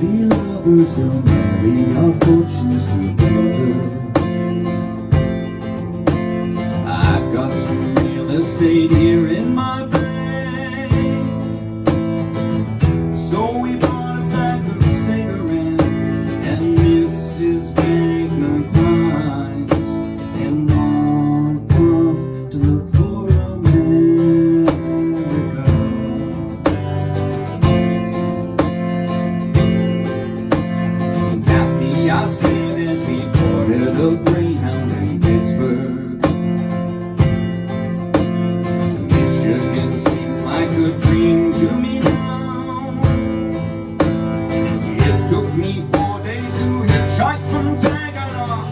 be lovers, we'll marry our fortunes together. A Greyhound in Pittsburgh. Michigan seems like a dream to me now. It took me four days to hitchhike from Saginaw.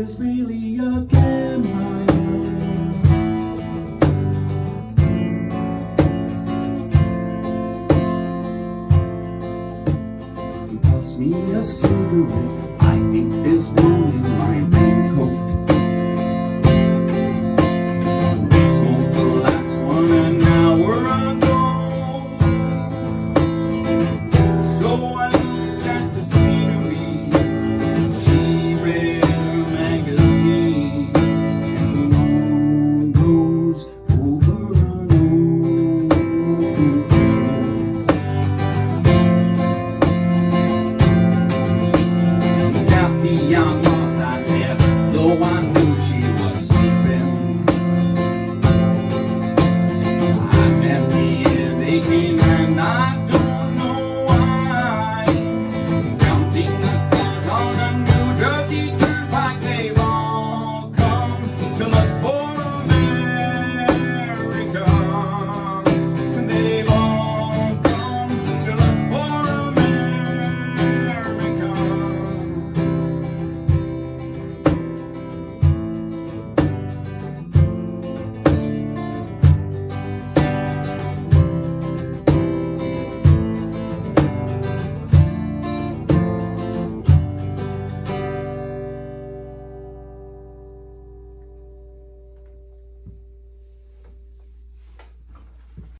Is really a camera. Pass me a cigarette. I think